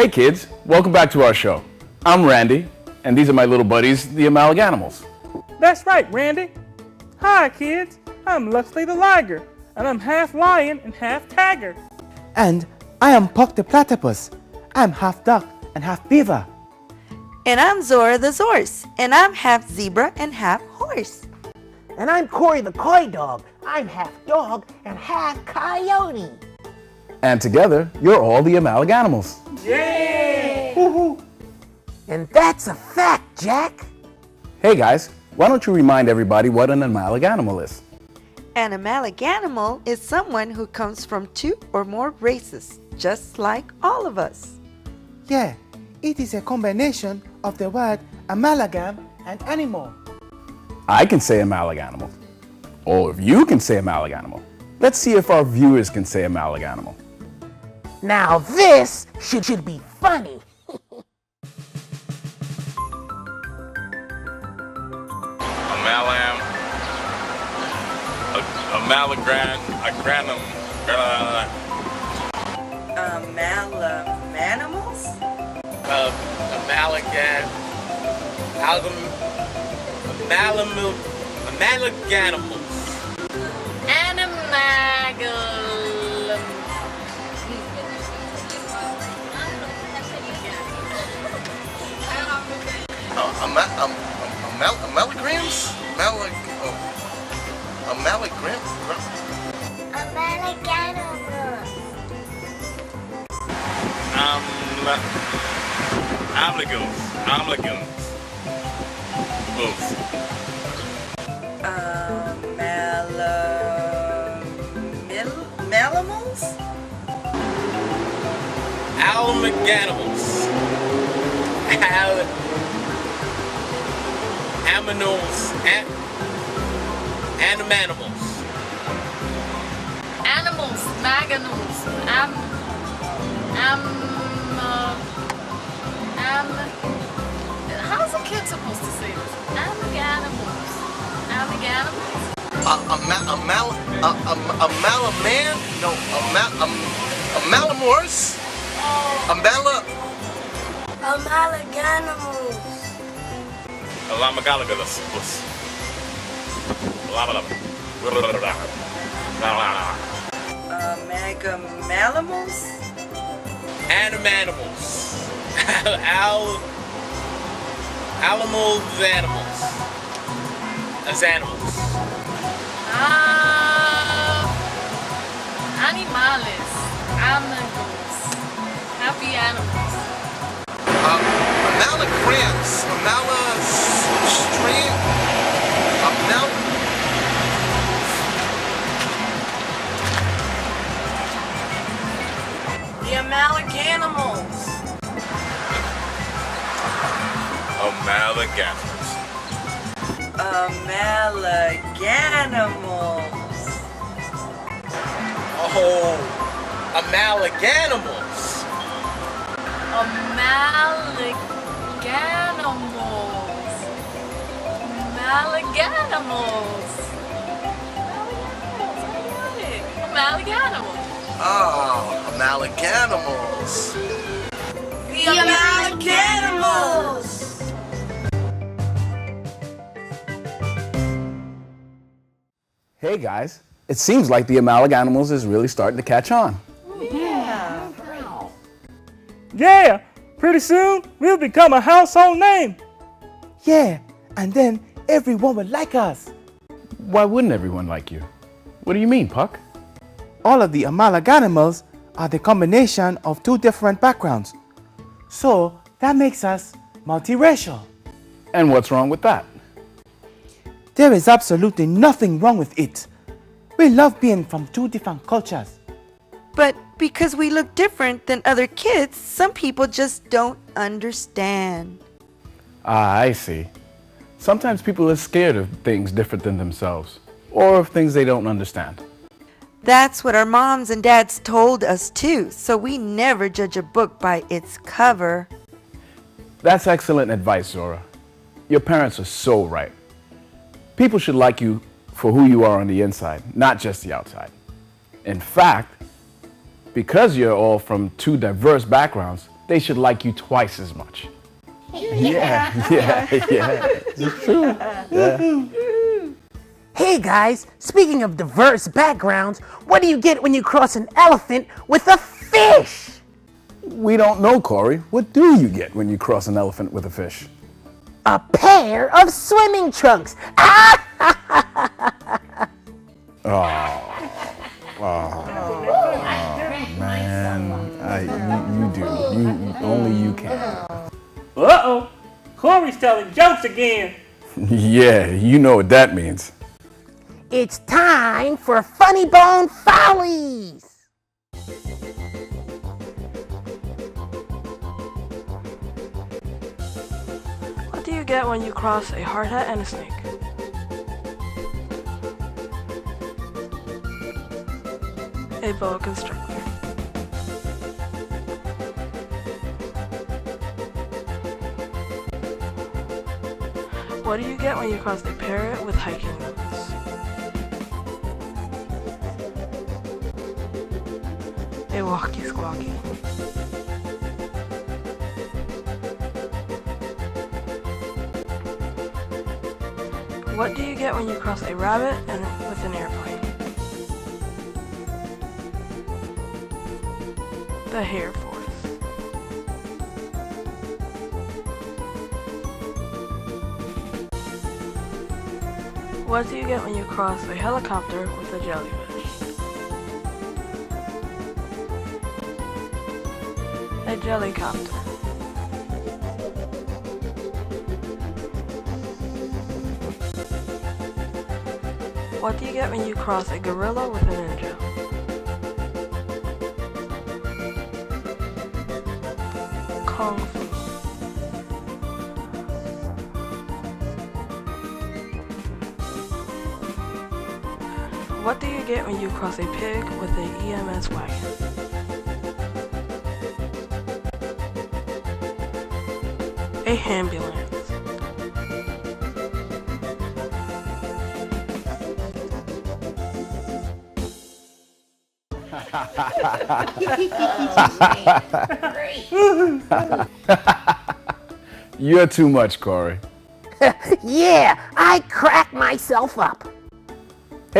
Hey kids, welcome back to our show. I'm Randy, and these are my little buddies, the Amalgamals. That's right, Randy. Hi, kids. I'm Luxley the Liger, and I'm half lion and half tiger. And I am Puck the Platypus. I'm half duck and half beaver. And I'm Zora the Zorse, and I'm half zebra and half horse. And I'm Corey the Coy Dog. I'm half dog and half coyote. And together, you're all the Amalgamals. And that's a fact, Jack. Hey guys, why don't you remind everybody what an Amalgamimal is? An amalgamal is someone who comes from two or more races, just like all of us. Yeah, it is a combination of the word amalgam and animal. I can say Amalgamimal. Or if you can say Amalgamimal. Let's see if our viewers can say Amalgamimal. Now this should, should be funny. Amalam, a, amalgam, a granum, uh, Amalgamanimals? uh, amalgam, amalgam, amalgam, amalgamals. Animagal. Amal, amalgrams? Amalag, oh, amalagram? um, obligums, obligums. Aminals, an, animanimals. Animals. Maganals. Am. Am. Uh, am. How's a kid supposed to say this? Amaganimals. Amaganimals? Uh, amal, amal, uh, um, amalaman? No, amal, um, amalamors? Amala, Amalgamals. Alamagalagalus. Amalgamalamos? animanimals. Al, alamals animals. As animals. Ah. Animales. Animals. Happy animals. Um, amalograms, amalastream, amal, The Amalgamals. Amalgamals. Amalgamals. oh, amalgamals. Amalgamals. Ah, amalgamals. Amalgamals. Oh, amalgamals. The Amalgamals. Hey guys, it seems like the Amalgamals is really starting to catch on. Yeah. Yeah, pretty soon we'll become a household name. Yeah, and then everyone will like us. Why wouldn't everyone like you? What do you mean, Puck? All of the amalgamals are the combination of two different backgrounds. So that makes us multiracial. And what's wrong with that? There is absolutely nothing wrong with it. We love being from two different cultures. But because we look different than other kids, some people just don't understand. Ah, I see. Sometimes people are scared of things different than themselves, or of things they don't understand. That's what our moms and dads told us too, so we never judge a book by its cover. That's excellent advice, Zora. Your parents are so right. People should like you for who you are on the inside, not just the outside. In fact, because you're all from two diverse backgrounds, they should like you twice as much. Yeah, yeah, yeah. It's true. Yeah. Hey guys, speaking of diverse backgrounds, what do you get when you cross an elephant with a fish? We don't know, Corey. What do you get when you cross an elephant with a fish? A pair of swimming trunks. Ah. Ah. Oh. Man, I, you, you do. You only you can. Uh oh. Corey's telling jokes again. Yeah, you know what that means. It's time for Funny Bone Follies. What do you get when you cross a hard hat and a snake? A boa constrictor. What do you get when you cross a parrot with hiking boots? A walkie squawkie. What do you get when you cross a rabbit and with an airplane? The Air What do you get when you cross a helicopter with a jellyfish? A jellycopter. What do you get when you cross a gorilla with a ninja? What do you get when you cross a pig with a EMS wagon? A ambulance. You're too much, Corey. Yeah, I crack myself up.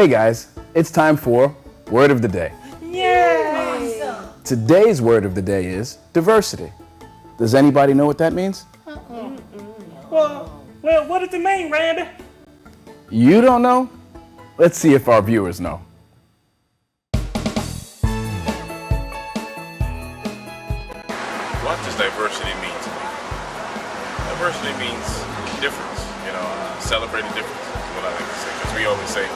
Hey guys, it's time for Word of the Day. Yay! Awesome. Today's word of the day is diversity. Does anybody know what that means? Well, well, what does it mean, Randy? You don't know? Let's see if our viewers know. What does diversity mean to me? Diversity means difference, you know, uh, celebrating difference is what I like to say. Because we always say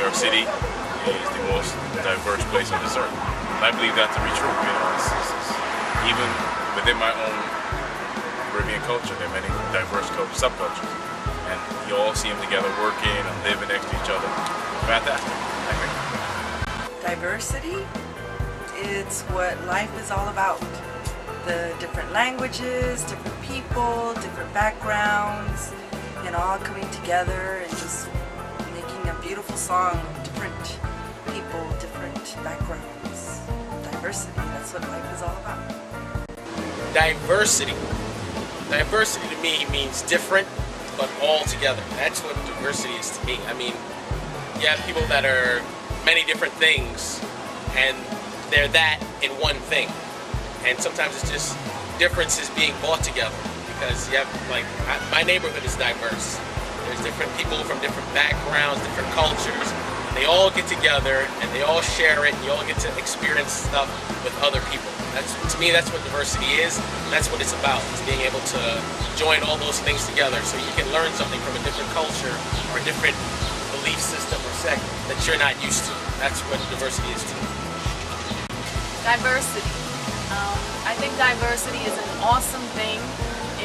New York City is the most diverse place on this earth. And I believe that to be true, you know. It's, it's, it's, even within my own Caribbean culture, there are many diverse cultures, subcultures. And you all see them together working and living next to each other. Fantastic. Diversity, it's what life is all about. The different languages, different people, different backgrounds, and all coming together and just song different people, different backgrounds. Diversity, that's what life is all about. diversity. Diversity to me means different, but all together. That's what diversity is to me. I mean, you have people that are many different things, and they're that in one thing. And sometimes it's just differences being brought together because you have like my neighborhood is diverse. There's different people from different backgrounds, different cultures. And they all get together and they all share it. And you all get to experience stuff with other people. That's to me, that's what diversity is. That's what it's about. It's being able to join all those things together so you can learn something from a different culture or a different belief system or sect that you're not used to. That's what diversity is to me. Diversity. Um, I think diversity is an awesome thing.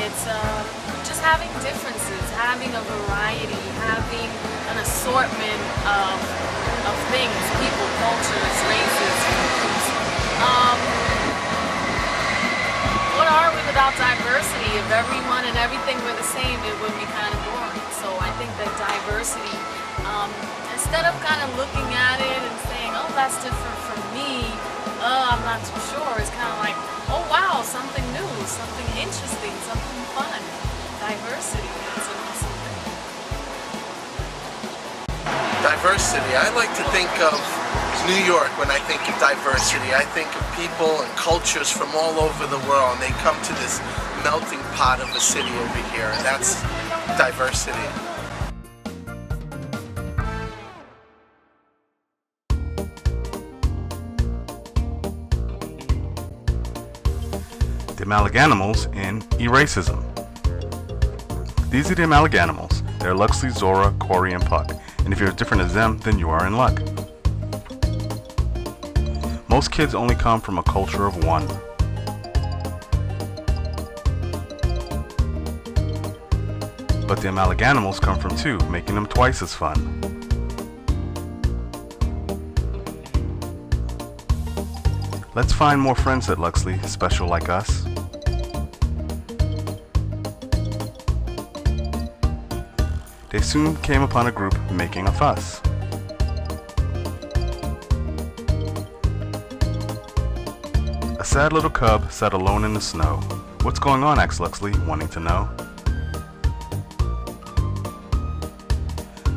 It's um, just having differences, having a variety, having an assortment of, of things, people, cultures, races. Um, what are we without diversity? If everyone and everything were the same, it would be kind of boring. So I think that diversity, um, instead of kind of looking at it and saying, oh, that's different from me, uh, I'm not too sure, it's kind of like, something new. something interesting, something fun. Diversity, it's an awesome thing. Diversity. I like to think of New York when I think of diversity. I think of people and cultures from all over the world, and they come to this melting pot of a city over here, and that's diversity. The Amalaganimals in Eracism. These are the Amalaganimals. They're Luxley, Zora, Corey, and Puck. And if you're as different as them, then you are in luck. Most kids only come from a culture of one. But the Amalaganimals come from two, making them twice as fun. Let's find more friends at Luxley, special like us. They soon came upon a group making a fuss. A sad little cub sat alone in the snow. What's going on? asked Luxley, wanting to know.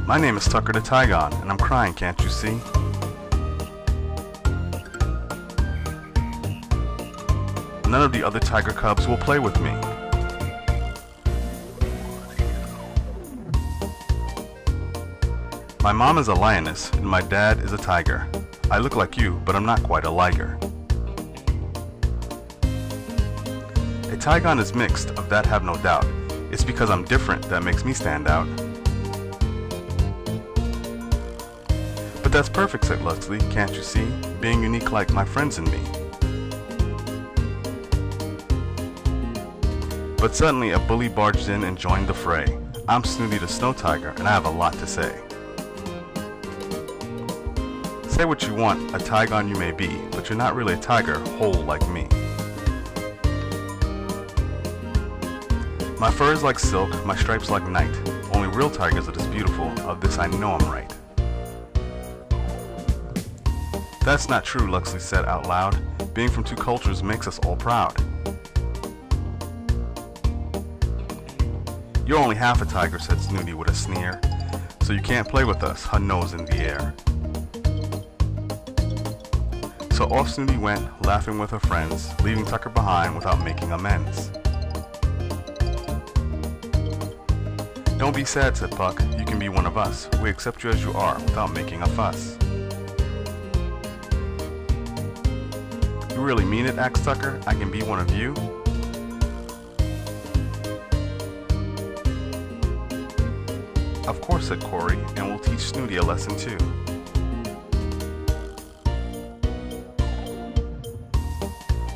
My name is Tucker the Tigon, and I'm crying, can't you see? None of the other tiger cubs will play with me. My mom is a lioness, and my dad is a tiger. I look like you, but I'm not quite a liger. A tigon is mixed, of that have no doubt. It's because I'm different that makes me stand out. But that's perfect, said Luxley, can't you see? Being unique like my friends and me. But suddenly a bully barged in and joined the fray. I'm Snooty the Snow Tiger, and I have a lot to say. Say what you want, a Tigon you may be, but you're not really a tiger whole like me. My fur is like silk, my stripes like night. Only real tigers are this beautiful, of this I know I'm right. That's not true, Luxley said out loud. Being from two cultures makes us all proud. You're only half a tiger, said Snooty with a sneer. So you can't play with us, her nose in the air. So off Snooty went, laughing with her friends, leaving Tucker behind without making amends. Don't be sad, said Puck. You can be one of us. We accept you as you are without making a fuss. You really mean it, asked Tucker? I can be one of you? Of course, said Corey, and we'll teach Snooty a lesson too.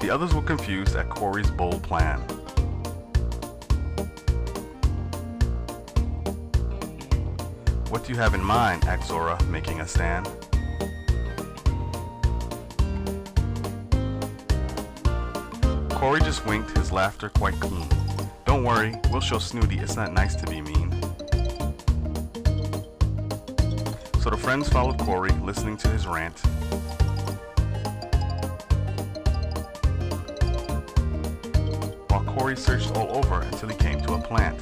The others were confused at Corey's bold plan. What do you have in mind? asked Zora, making a stand. Corey just winked, his laughter quite clean. Don't worry, we'll show Snooty it's not nice to be mean. So the friends followed Corey, listening to his rant. While Corey searched all over until he came to a plant.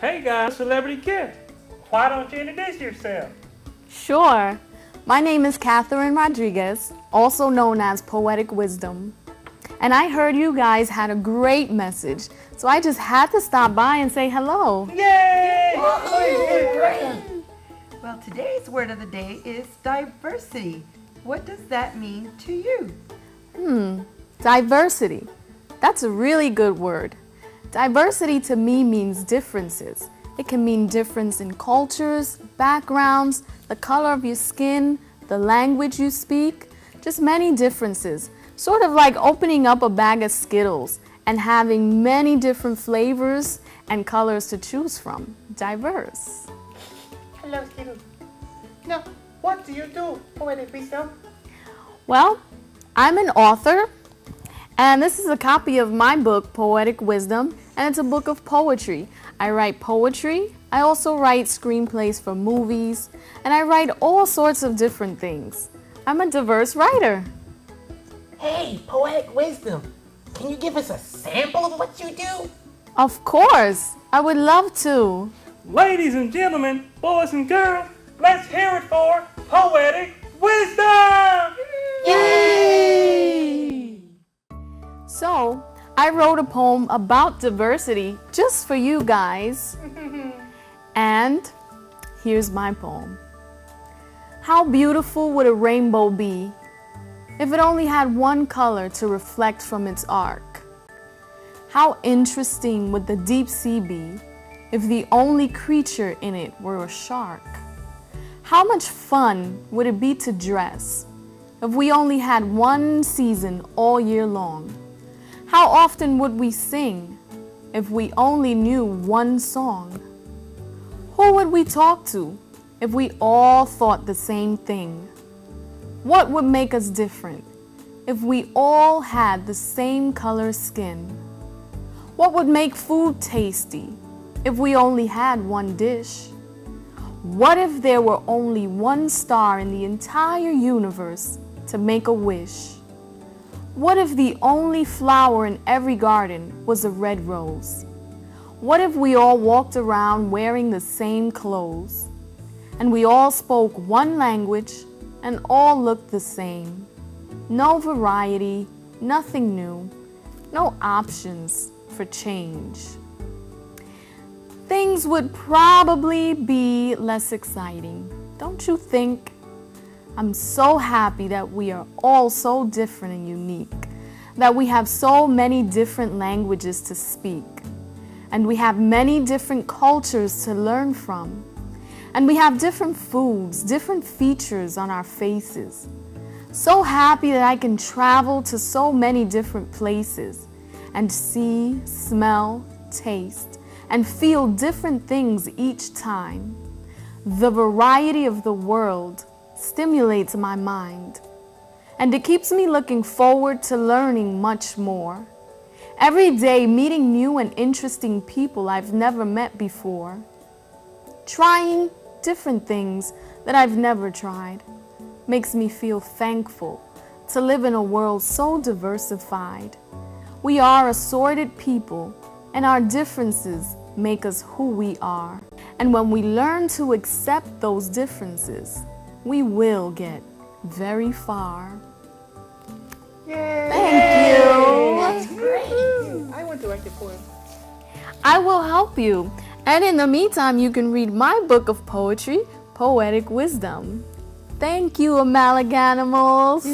Hey guys, celebrity kid. Why don't you introduce yourself? Sure. My name is Catherine Rodriguez, also known as Poetic Wisdom. And I heard you guys had a great message, so I just had to stop by and say hello. Yay! Well, today's word of the day is diversity. What does that mean to you? Hmm, diversity. That's a really good word. Diversity to me means differences. It can mean difference in cultures, backgrounds, the color of your skin, the language you speak, just many differences. Sort of like opening up a bag of Skittles and having many different flavors and colors to choose from. Diverse. Hello, Skittles. Now, what do you do, Poetic Wisdom? Well, I'm an author And this is a copy of my book, Poetic Wisdom, and it's a book of poetry. I write poetry, I also write screenplays for movies, and I write all sorts of different things. I'm a diverse writer. Hey, Poetic Wisdom, can you give us a sample of what you do? Of course, I would love to. Ladies and gentlemen, boys and girls, let's hear it for Poetic Wisdom! Yay! So, I wrote a poem about diversity just for you guys. and here's my poem. How beautiful would a rainbow be if it only had one color to reflect from its arc? How interesting would the deep sea be if the only creature in it were a shark? How much fun would it be to dress if we only had one season all year long? How often would we sing if we only knew one song? Who would we talk to if we all thought the same thing? What would make us different if we all had the same color skin? What would make food tasty if we only had one dish? What if there were only one star in the entire universe to make a wish? What if the only flower in every garden was a red rose? What if we all walked around wearing the same clothes? And we all spoke one language and all looked the same. No variety, nothing new, no options for change. Things would probably be less exciting, don't you think? I'm so happy that we are all so different and unique, that we have so many different languages to speak, and we have many different cultures to learn from, and we have different foods, different features on our faces. So happy that I can travel to so many different places and see, smell, taste, and feel different things each time. The variety of the world stimulates my mind, and it keeps me looking forward to learning much more. Every day, meeting new and interesting people I've never met before, trying different things that I've never tried, makes me feel thankful to live in a world so diversified. We are assorted people, and our differences make us who we are. And when we learn to accept those differences, we will get very far. Yay! Thank you. That's great. I want to write the poem. I will help you. And in the meantime, you can read my book of poetry, Poetic Wisdom. Thank you, Amalaganimals.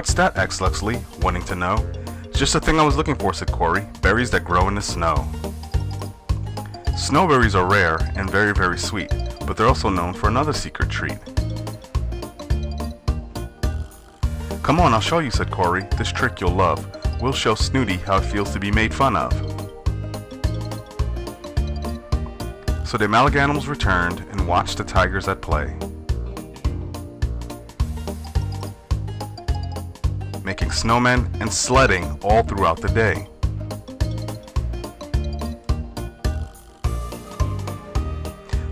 What's that, X Luxley? Wanting to know? It's just the thing I was looking for, said Corey. Berries that grow in the snow. Snowberries are rare and very, very sweet, but they're also known for another secret treat. Come on, I'll show you, said Corey. This trick you'll love. We'll show Snooty how it feels to be made fun of. So the Amalaganimals returned and watched the tigers at play. Making snowmen and sledding all throughout the day.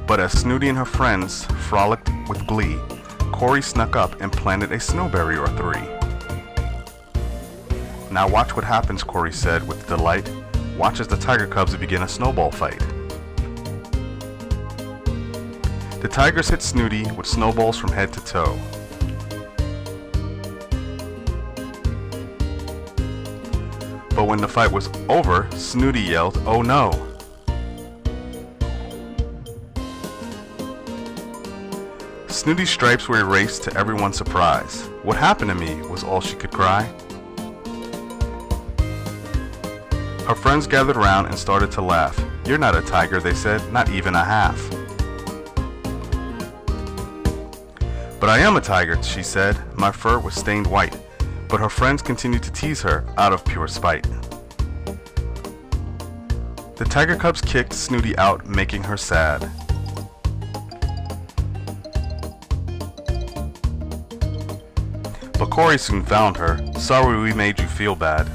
But as Snooty and her friends frolicked with glee, Corey snuck up and planted a snowberry or three. Now watch what happens, Corey said with delight. Watch as the Tiger Cubs begin a snowball fight. The Tigers hit Snooty with snowballs from head to toe. But when the fight was over, Snooty yelled, Oh no! Snooty's stripes were erased to everyone's surprise. What happened to me was all she could cry. Her friends gathered around and started to laugh. You're not a tiger, they said, not even a half. But I am a tiger, she said. My fur was stained white. But her friends continued to tease her out of pure spite. The Tiger Cubs kicked Snooty out, making her sad. But Corey soon found her. Sorry we made you feel bad.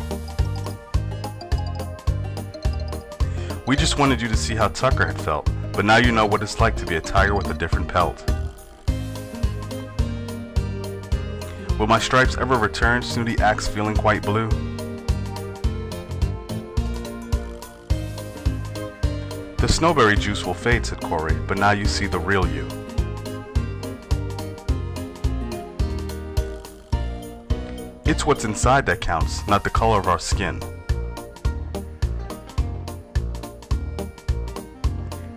We just wanted you to see how Tucker had felt, but now you know what it's like to be a tiger with a different pelt. Will my stripes ever return? Snooty acts feeling quite blue. The snowberry juice will fade, said Corey, but now you see the real you. It's what's inside that counts, not the color of our skin.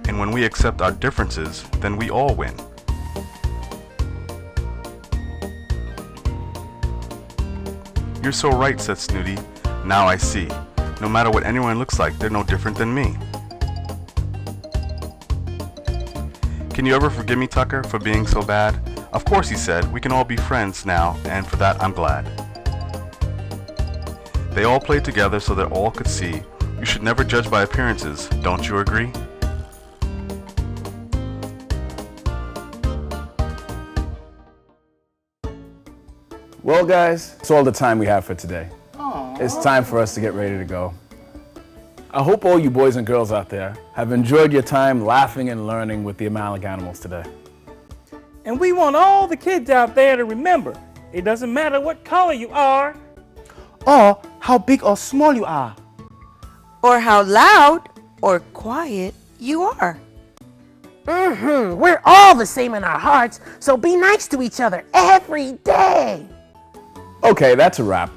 And when we accept our differences, then we all win. You're so right, said Snooty. Now I see. No matter what anyone looks like, they're no different than me. Can you ever forgive me, Tucker, for being so bad? Of course, he said. We can all be friends now, and for that I'm glad. They all played together so that all could see. You should never judge by appearances, don't you agree? Well, guys, it's all the time we have for today. It's time for us to get ready to go. I hope all you boys and girls out there have enjoyed your time laughing and learning with the Amalaganimals today. And we want all the kids out there to remember it doesn't matter what color you are, Or how big or small you are. Or how loud or quiet you are. Mm-hmm. We're all the same in our hearts, so be nice to each other every day. Okay, that's a wrap.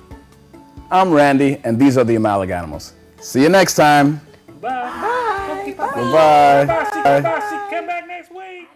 I'm Randy, and these are the Amalaganimals. See you next time. Bye. Bye. Bye. Bye. Bye. Bye. Bye. Bye. Bye. Come back next week.